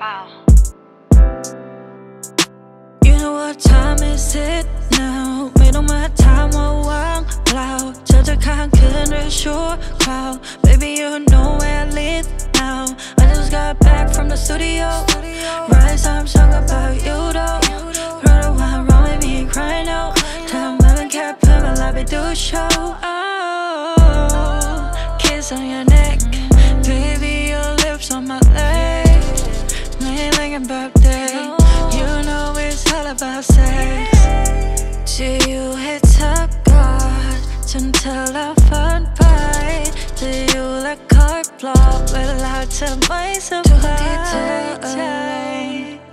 เปล่า You know what time is it now ไม่ต้องมาถามว่าว่างเปล่าเธอจะค้างคืนหรือชั่วคราว Baby you know where I live now I just got back from the studio Write some song about you though เพราะระหว่างเราไม่มีใคร know ทำมาเป็นแค่เพื่อนเวลาไปดู show oh kiss on your neck singing birthday. You know it's all about sex. To 지유해탁 전탈라 fun fight Do you like card block Will I tell my surprise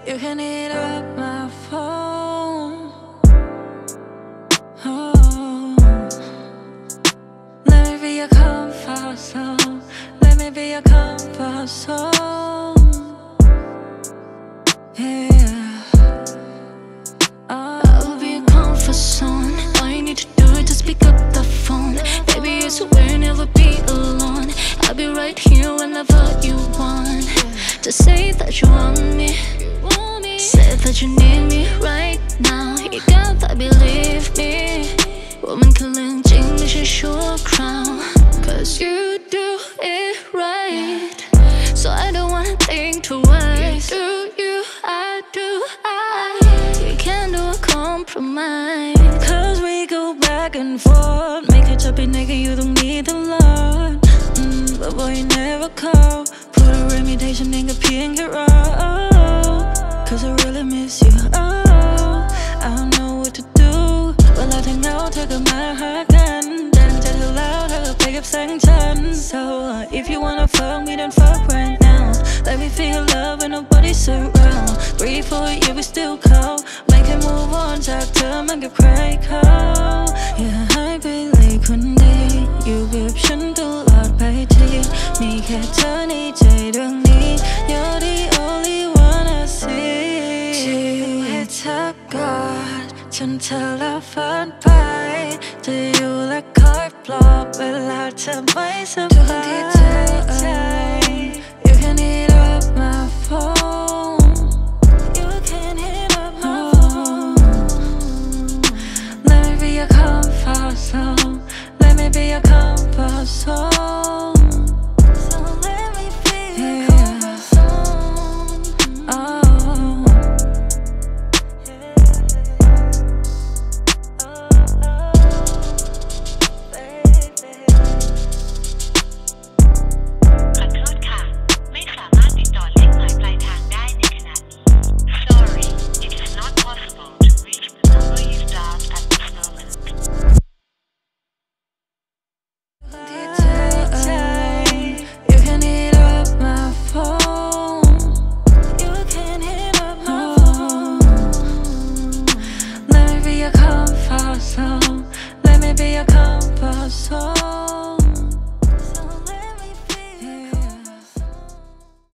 You can eat up my phone. Oh. Let me be your comfort zone. Let me be your comfort zone. so we'll never be alone. I'll be right here whenever you want. To say that you want me Say that you need me right now. You gotta believe me. 我们可能经历些 sure crown. Cause you do it right. Stupid nigga, you don't need a lot mm, But boy, you never call. Put a remediation, nigga, P and get Cause I really miss you, oh. I don't know what to do Well, I think I'll take a my heart gun Then tell her loud, I'll pick up sanction So, uh, if you wanna fuck me, then fuck right now. Let me feel love when nobody's around Three, four, yeah, we still call. Make it move on, talk to him and get crazy. แค่เธอในใจดวงนี้ You're the only one I see ชีวิตให้เธอกอดจนเธอละฝันไป จะอยู่และคอยปลอบเวลาเธอไม่สบายทุกที่เธอ your comfort zone